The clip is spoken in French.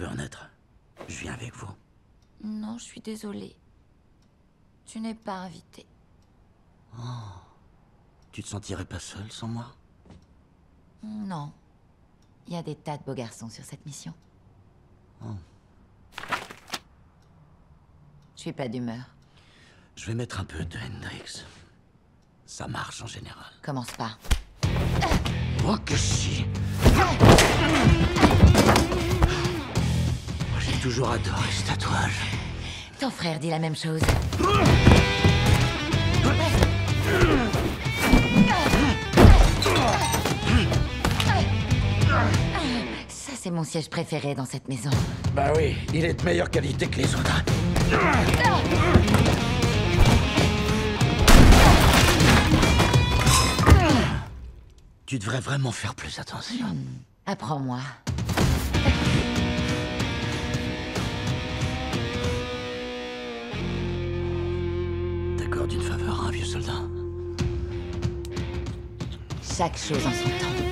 veux en être, je viens avec vous. Non, je suis désolée. Tu n'es pas invité. Tu te sentirais pas seul sans moi? Non. Il y a des tas de beaux garçons sur cette mission. Je suis pas d'humeur. Je vais mettre un peu de Hendrix. Ça marche en général. Commence pas. Oh que si J'ai toujours adoré ce tatouage. Ton frère dit la même chose. Ça, c'est mon siège préféré dans cette maison. Bah oui, il est de meilleure qualité que les autres. Tu devrais vraiment faire plus attention. Apprends-moi. Une faveur à un vieux soldat Chaque chose en son temps.